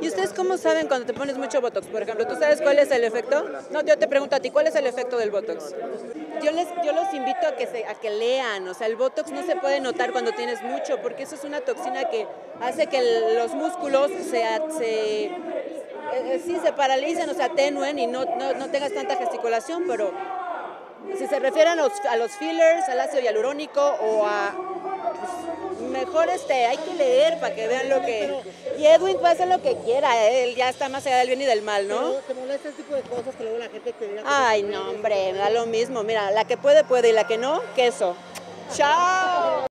¿Y ustedes cómo saben cuando te pones mucho Botox? Por ejemplo, ¿tú sabes cuál es el efecto? No, yo te pregunto a ti, ¿cuál es el efecto del Botox? Yo, les, yo los invito a que, se, a que lean, o sea, el Botox no se puede notar cuando tienes mucho, porque eso es una toxina que hace que los músculos se, se, eh, eh, sí, se paralicen o se atenúen y no, no tengas tanta gesticulación, pero si se refieren a los, a los fillers, al ácido hialurónico o a mejor este, hay que leer para que vean lo que... Y Edwin puede hacer lo que quiera, él ya está más allá del bien y del mal, ¿no? ¿Te molesta este tipo de cosas que luego la gente te diga? Ay, no, hombre, me da lo mismo. Mira, la que puede, puede y la que no, queso. ¡Chao!